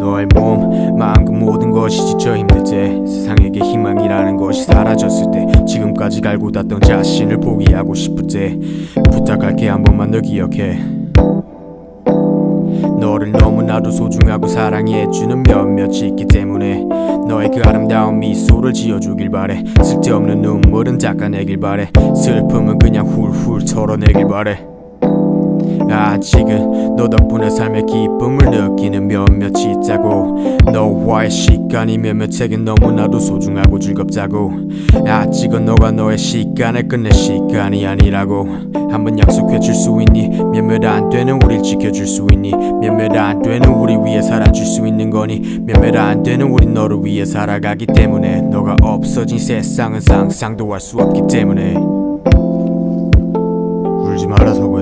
너의 몸, 마음 그 모든 것이 지쳐 힘들 때 세상에게 희망이라는 것이 사라졌을 때 지금까지 갈고 닦던 자신을 포기하고 싶을 때 부탁할게 한 번만 너 기억해. 너를 너무나도 소중하고 사랑해주는 몇몇이 있기 때문에 너의 그 아름다운 미소를 지어주길 바래. 쓸데없는 눈물은 닦아내길 바래. 슬픔은 그냥 훌훌 털어내길 바래 아직은 너 덕분에 삶의 기쁨을 느끼는 몇몇이 있다고. 너와의 시간이 몇몇에겐 너무나도 소중하고 즐겁다고. 아직은 너가 너의 시간을 끝낼 시간이 아니라고. 한번 약속해 줄 수 있니? 몇몇 안 되는 우릴 지켜줄 수 있니? 몇몇 안 되는 우리 위해 살아줄 수 있는 거니? 몇몇 안 되는 우린 너를 위해 살아가기 때문에. 너가 없어진 세상은 상상도 할 수 없기 때문에. 울지 서구야